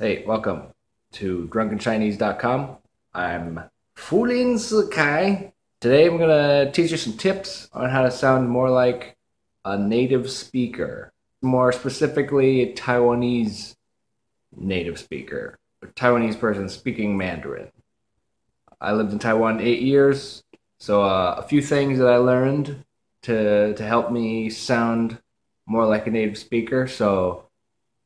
Hey, welcome to drunkenchinese.com. I'm Fulin Kai. Today I'm going to teach you some tips on how to sound more like a native speaker. More specifically, a Taiwanese native speaker, a Taiwanese person speaking Mandarin. I lived in Taiwan eight years, so uh, a few things that I learned to, to help me sound more like a native speaker. So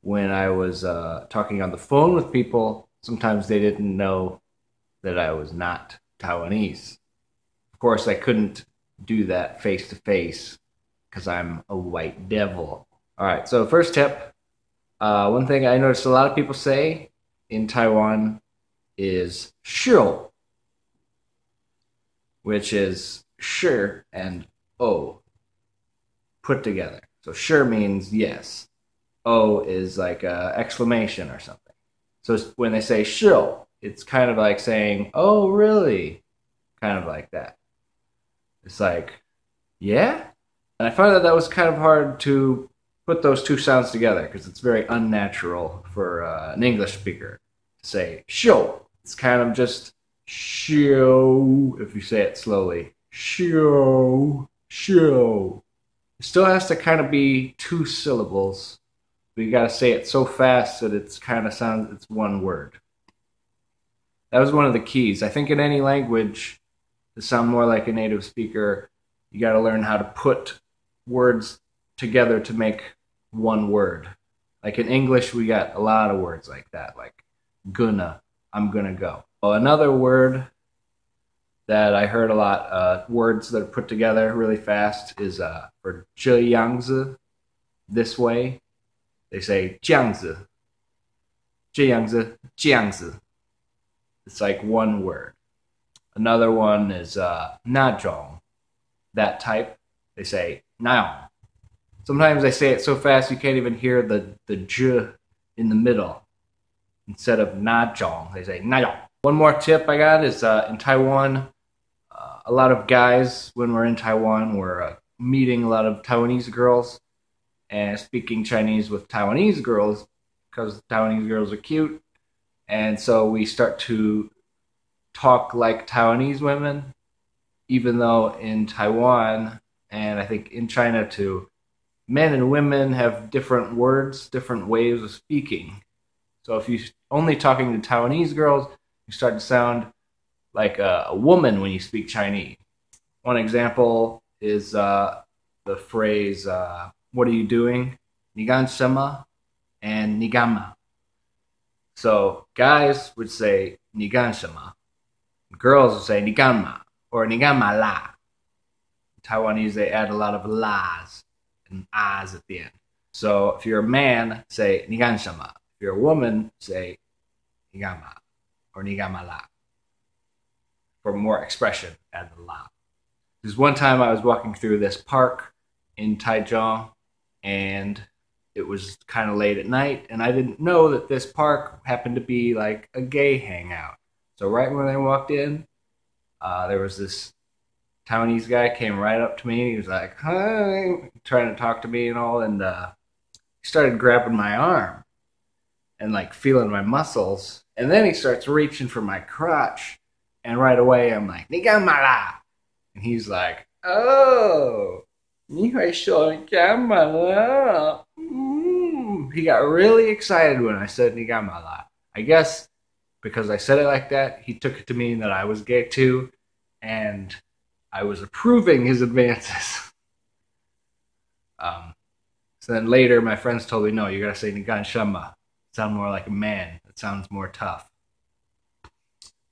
when I was uh, talking on the phone with people, sometimes they didn't know that I was not Taiwanese. Of course, I couldn't do that face to face because I'm a white devil. All right, so first tip uh, one thing I noticed a lot of people say in Taiwan is sure, which is sure and oh put together. So sure means yes. O is like a exclamation or something. So when they say shill, it's kind of like saying, "Oh, really?" Kind of like that. It's like, yeah. And I found that that was kind of hard to put those two sounds together because it's very unnatural for uh, an English speaker to say show. It's kind of just show if you say it slowly. Show, show. It still has to kind of be two syllables you got to say it so fast that it's kind of sounds it's one word. That was one of the keys. I think in any language to sound more like a native speaker, you got to learn how to put words together to make one word. Like in English, we got a lot of words like that, like gonna, I'm gonna go. Well, another word that I heard a lot, uh, words that are put together really fast, is uh, for zheyangzi, this way, They say 这样子,这样子,这样子. It's like one word. Another one is uh, 那种, that type. They say 那种. Sometimes they say it so fast you can't even hear the, the j in the middle. Instead of 那种, they say 那种. One more tip I got is uh, in Taiwan, uh, a lot of guys, when we're in Taiwan, we're uh, meeting a lot of Taiwanese girls and speaking Chinese with Taiwanese girls because Taiwanese girls are cute. And so we start to talk like Taiwanese women, even though in Taiwan and I think in China too, men and women have different words, different ways of speaking. So if you're only talking to Taiwanese girls, you start to sound like a, a woman when you speak Chinese. One example is uh, the phrase, uh, what are you doing? Nigan Sema and Nigama. So guys would say Nigan Sema. Girls would say Nigama or Nigama La. Taiwanese, they add a lot of las and as at the end. So if you're a man, say Nigan Sema. If you're a woman, say Nigama or Nigama La. For more expression, add the La. There's one time I was walking through this park in Taichung and it was kind of late at night and i didn't know that this park happened to be like a gay hangout. So right when i walked in uh, there was this taiwanese guy came right up to me and he was like hi trying to talk to me and all and uh, he started grabbing my arm and like feeling my muscles and then he starts reaching for my crotch and right away i'm like nigamala and he's like oh you mm, He got really excited when I said Nigamala. I guess because I said it like that, he took it to mean that I was gay too, and I was approving his advances. um, so then later, my friends told me, no, you gotta say Nigan Shama. Sound more like a man. It sounds more tough.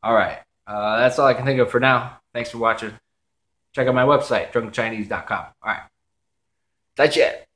All right. Uh, that's all I can think of for now. Thanks for watching check out my website, drunkchinese.com. All right. 再见。